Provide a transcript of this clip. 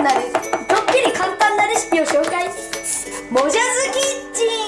くなるちょっぴり簡単なレシピを紹介もじゃずキッチン。